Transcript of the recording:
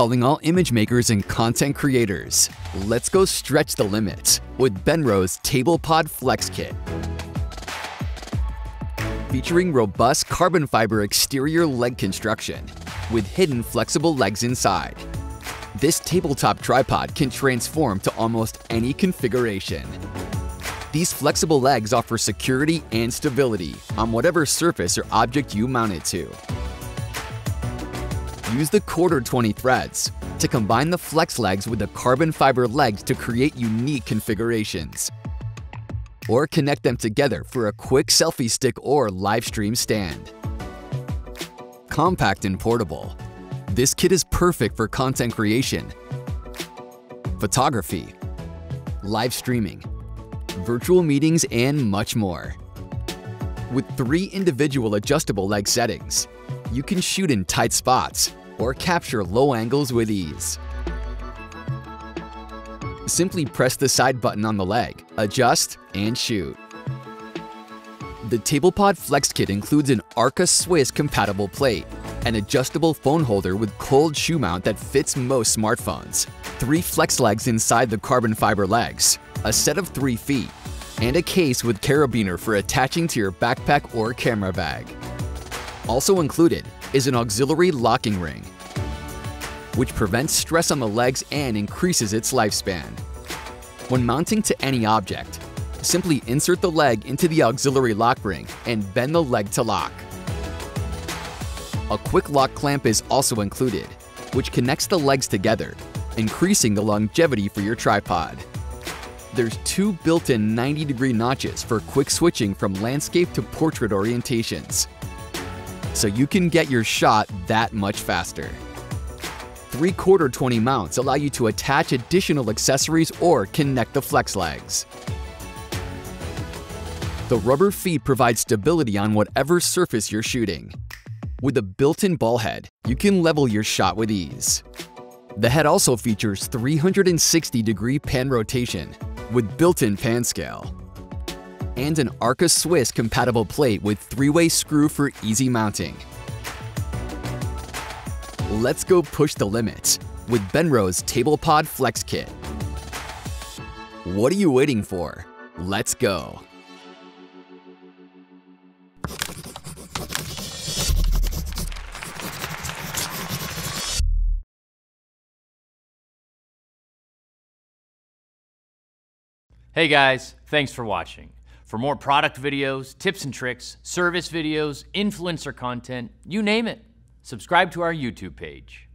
calling all image makers and content creators. Let's go stretch the limits with Benro's TablePod Flex Kit. Featuring robust carbon fiber exterior leg construction with hidden flexible legs inside. This tabletop tripod can transform to almost any configuration. These flexible legs offer security and stability on whatever surface or object you mount it to. Use the quarter 20 threads to combine the flex legs with the carbon fiber legs to create unique configurations. Or connect them together for a quick selfie stick or live stream stand. Compact and portable, this kit is perfect for content creation, photography, live streaming, virtual meetings, and much more. With three individual adjustable leg settings, you can shoot in tight spots or capture low angles with ease. Simply press the side button on the leg, adjust, and shoot. The TablePod Flex Kit includes an Arca Swiss compatible plate, an adjustable phone holder with cold shoe mount that fits most smartphones, three flex legs inside the carbon fiber legs, a set of three feet, and a case with carabiner for attaching to your backpack or camera bag. Also included is an auxiliary locking ring, which prevents stress on the legs and increases its lifespan. When mounting to any object, simply insert the leg into the auxiliary lock ring and bend the leg to lock. A quick lock clamp is also included, which connects the legs together, increasing the longevity for your tripod. There's two built-in 90-degree notches for quick switching from landscape to portrait orientations, so you can get your shot that much faster. Three quarter 20 mounts allow you to attach additional accessories or connect the flex legs. The rubber feet provide stability on whatever surface you're shooting. With a built-in ball head, you can level your shot with ease. The head also features 360 degree pan rotation with built-in pan scale and an Arca Swiss compatible plate with three-way screw for easy mounting. Let's go push the limits with Benro's TablePod Flex Kit. What are you waiting for? Let's go! Hey guys, thanks for watching. For more product videos, tips and tricks, service videos, influencer content, you name it, subscribe to our YouTube page.